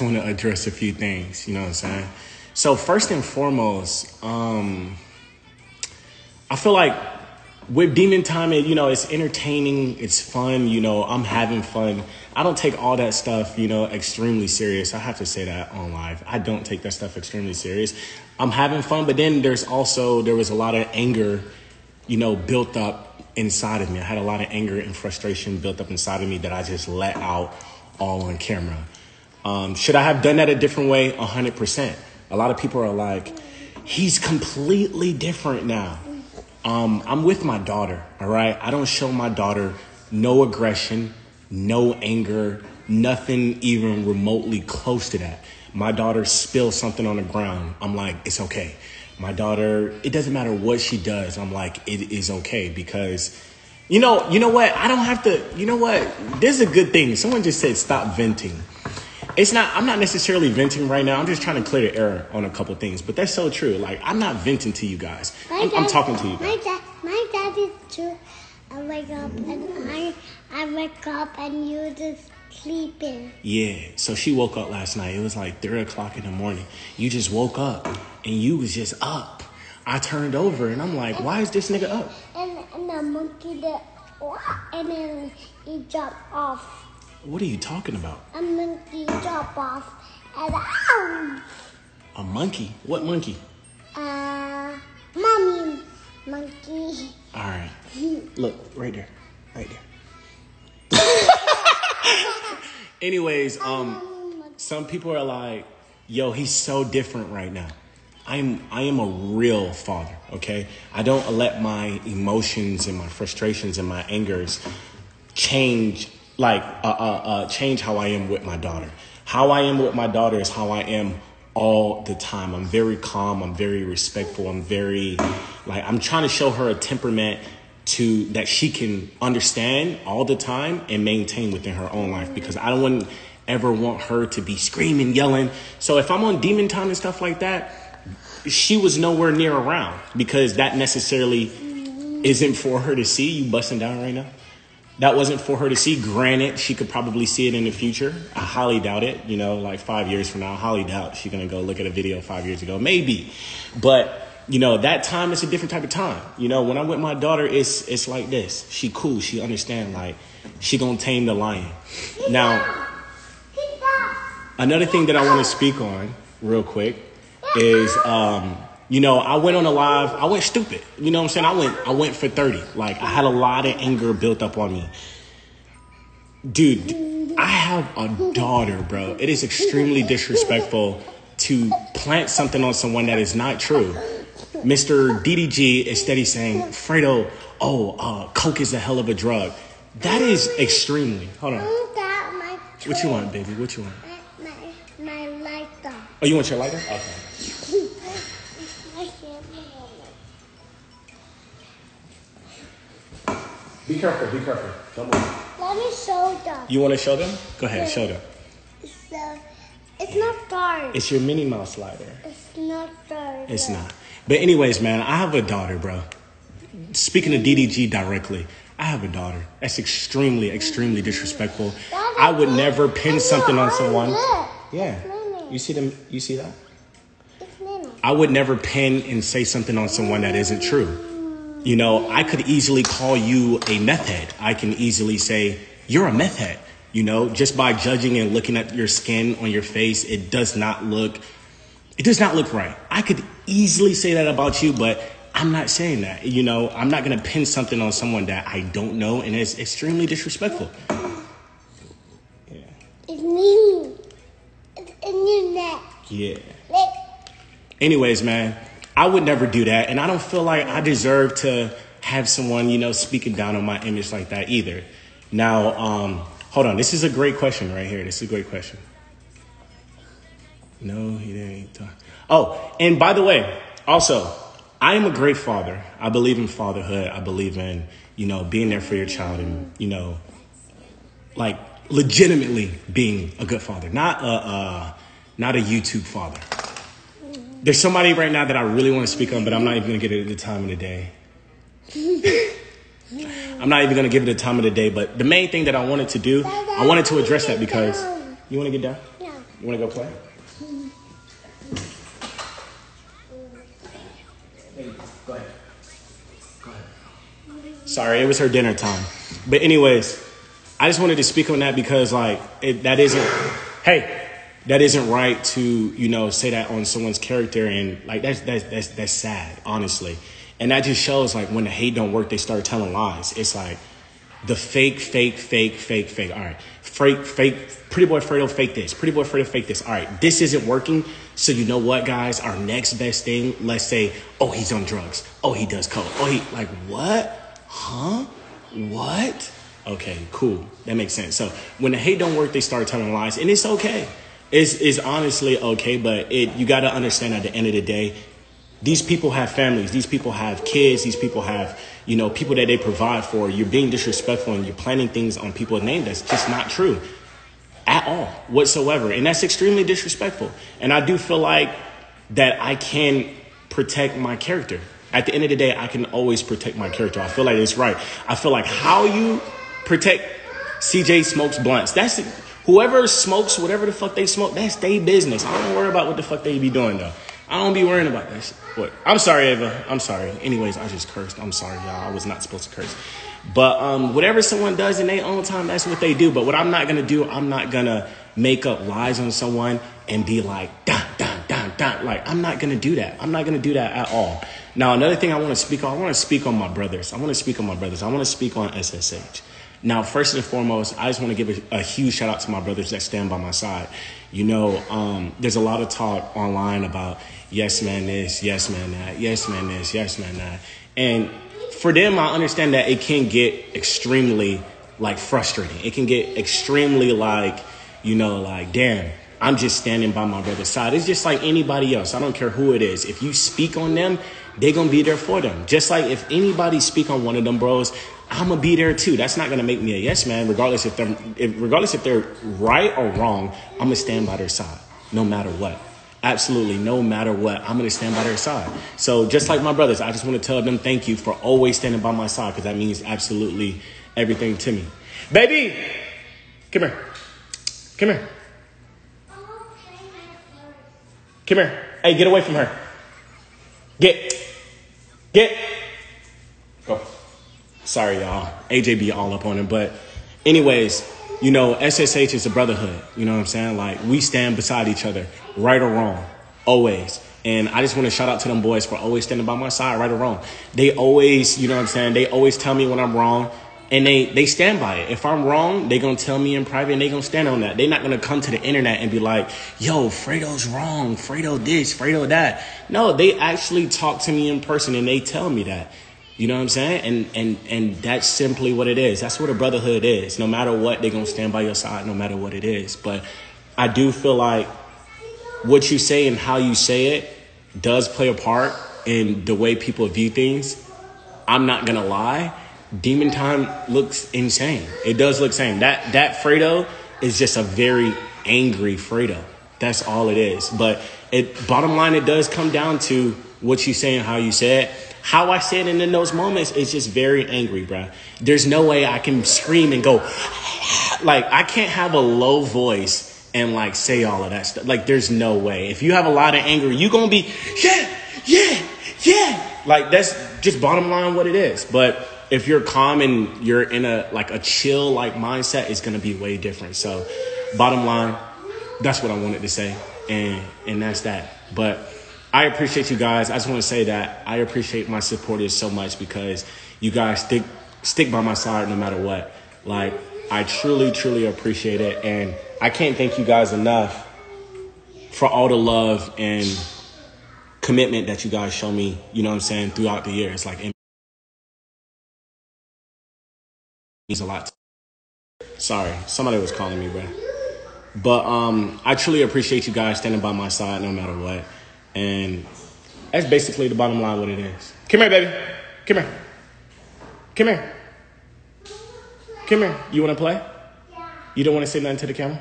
want to address a few things. You know what I'm saying? So first and foremost, um, I feel like with Demon Time, it, you know, it's entertaining, it's fun. You know, I'm having fun. I don't take all that stuff, you know, extremely serious. I have to say that on live. I don't take that stuff extremely serious. I'm having fun, but then there's also there was a lot of anger, you know, built up inside of me. I had a lot of anger and frustration built up inside of me that I just let out all on camera. Um, should I have done that a different way? 100%. A lot of people are like, he's completely different now. Um, I'm with my daughter, all right? I don't show my daughter no aggression, no anger, nothing even remotely close to that. My daughter spills something on the ground. I'm like, it's okay. My daughter, it doesn't matter what she does. I'm like, it is okay because, you know, you know what? I don't have to. You know what? This is a good thing. Someone just said stop venting. It's not. I'm not necessarily venting right now. I'm just trying to clear the air on a couple things. But that's so true. Like I'm not venting to you guys. I'm, I'm talking to you. My Guys. dad, my dad is true. I wake up and I, I wake up and you just sleeping. Yeah. So she woke up last night. It was like three o'clock in the morning. You just woke up and you was just up. I turned over and I'm like, why is this nigga up? And and the monkey did, and then he jumped off. What are you talking about? A monkey drop off, and ow! A monkey? What monkey? Uh, mommy, monkey. All right. Look, right there. Right there. Anyways, um, some people are like, yo, he's so different right now. I'm I am a real father, okay? I don't let my emotions and my frustrations and my angers change like uh, uh, uh, change how I am with my daughter. How I am with my daughter is how I am all the time. I'm very calm. I'm very respectful. I'm very like I'm trying to show her a temperament to that she can understand all the time and maintain within her own life because I don't want ever want her to be screaming, yelling. So if I'm on demon time and stuff like that, she was nowhere near around because that necessarily isn't for her to see you busting down right now. That wasn't for her to see. Granted, she could probably see it in the future. I highly doubt it. You know, like five years from now, I highly doubt she's gonna go look at a video five years ago. Maybe, but you know, that time is a different type of time. You know, when I'm with my daughter, it's it's like this. She cool. She understand. Like she gonna tame the lion. Now, another thing that I want to speak on real quick is um, you know, I went on a live, I went stupid. You know what I'm saying? I went I went for 30. Like I had a lot of anger built up on me. Dude, I have a daughter, bro. It is extremely disrespectful to plant something on someone that is not true. Mr. DDG is steady saying, Fredo, oh, uh, Coke is a hell of a drug. That is extremely. Hold on. What you want, baby? What you want? My, my, my lighter. Oh, you want your lighter? Okay. Be careful, be careful. Don't move. Let me show them. You want to show them? Go ahead, show them. So, it's not dark. It's your Minnie Mouse lighter. It's not dark. It's not. But anyways, man, I have a daughter, bro. Speaking of DDG directly, I have a daughter. That's extremely, extremely disrespectful. I would never pin something on someone. Yeah. You see them? You see that? I would never pin and say something on someone that isn't true. You know, I could easily call you a meth head. I can easily say, you're a meth head. You know, just by judging and looking at your skin on your face, it does not look, it does not look right. I could easily say that about you, but I'm not saying that. You know, I'm not going to pin something on someone that I don't know and it's extremely disrespectful. Yeah. It's me. It's in your neck. Yeah. Like, anyways, man, I would never do that. And I don't feel like I deserve to have someone, you know, speaking down on my image like that either. Now, um, hold on. This is a great question right here. This is a great question. No, he didn't talk. Oh, and by the way, also, I am a great father. I believe in fatherhood. I believe in, you know, being there for your child and, you know, like legitimately being a good father, not a, uh, not a YouTube father. There's somebody right now that I really want to speak on, but I'm not even going to get it at the time of the day. I'm not even going to give it the time of the day, but the main thing that I wanted to do, I wanted to address that because you want to get down? no. You want to go play? Go ahead. Go ahead. Sorry, it was her dinner time. But anyways, I just wanted to speak on that because like it, that isn't. Hey, that isn't right to you know say that on someone's character and like that's that's that's that's sad honestly. And that just shows like when the hate don't work they start telling lies. It's like the fake fake fake fake fake. All right. Fake fake pretty boy fredo fake this. Pretty boy fredo fake this. All right. This isn't working. So you know what guys? Our next best thing let's say oh he's on drugs. Oh he does coke. Oh he like what? Huh? What? Okay cool. That makes sense. So when the hate don't work they start telling lies and it's okay is is honestly okay, but it you got to understand at the end of the day, these people have families, these people have kids, these people have you know people that they provide for. You're being disrespectful and you're planning things on people's name that's just not true at all whatsoever, and that's extremely disrespectful. And I do feel like that I can protect my character. At the end of the day, I can always protect my character. I feel like it's right. I feel like how you protect CJ smokes blunts. That's Whoever smokes whatever the fuck they smoke, that's their business. I don't worry about what the fuck they be doing though. I don't be worrying about that shit. What? I'm sorry, Ava. I'm sorry. Anyways, I just cursed. I'm sorry, y'all. I was not supposed to curse. But um, whatever someone does in their own time, that's what they do. But what I'm not gonna do, I'm not gonna make up lies on someone and be like, dun, dun, dun, dun. Like, I'm not gonna do that. I'm not gonna do that at all. Now, another thing I wanna speak on, I wanna speak on my brothers. I wanna speak on my brothers. I wanna speak on SSH. Now, first and foremost, I just want to give a, a, huge shout out to my brothers that stand by my side. You know, um, there's a lot of talk online about yes, man, this, yes, man, that, yes, man, this, yes, man, that. And for them, I understand that it can get extremely like frustrating. It can get extremely like, you know, like, damn, I'm just standing by my brother's side. It's just like anybody else. I don't care who it is. If you speak on them, they're gonna be there for them. Just like if anybody speak on one of them bros, I'm gonna be there too. That's not gonna make me a yes man, regardless if they're if, regardless if they're right or wrong. I'm gonna stand by their side, no matter what. Absolutely, no matter what, I'm gonna stand by their side. So just like my brothers, I just want to tell them thank you for always standing by my side because that means absolutely everything to me. Baby, come here, come here, come here. Hey, get away from her. Get, get, go. Sorry, y'all. AJ be all up on him. But, anyways, you know, SSH is a brotherhood. You know what I'm saying? Like, we stand beside each other, right or wrong, always. And I just want to shout out to them boys for always standing by my side, right or wrong. They always, you know what I'm saying? They always tell me when I'm wrong and they they stand by it. If I'm wrong, they gonna tell me in private and they gonna stand on that. They're not gonna come to the internet and be like, yo, Fredo's wrong, Fredo this, Fredo that. No, they actually talk to me in person and they tell me that. You know what I'm saying? And and and that's simply what it is. That's what a brotherhood is. No matter what, they're gonna stand by your side, no matter what it is. But I do feel like what you say and how you say it does play a part in the way people view things. I'm not gonna lie. Demon Time looks insane. It does look insane. That that Fredo is just a very angry Fredo. That's all it is. But it bottom line, it does come down to what you say and how you say it how I said it in those moments is just very angry, bro. There's no way I can scream and go, like, I can't have a low voice and like say all of that stuff. Like, there's no way. If you have a lot of anger, you gonna be, yeah, yeah, yeah. Like, that's just bottom line what it is. But if you're calm and you're in a like a chill like mindset, it's gonna be way different. So, bottom line, that's what I wanted to say, and and that's that. But I appreciate you guys. I just want to say that I appreciate my supporters so much because you guys stick stick by my side no matter what. Like I truly, truly appreciate it, and I can't thank you guys enough for all the love and commitment that you guys show me. You know what I'm saying throughout the years. Like it means a lot. Sorry, somebody was calling me, bro. But um, I truly appreciate you guys standing by my side no matter what. And that's basically the bottom line what it is. Come here, baby. Come here. Come here. Come here. You want to play? Yeah. You don't want to say nothing to the camera?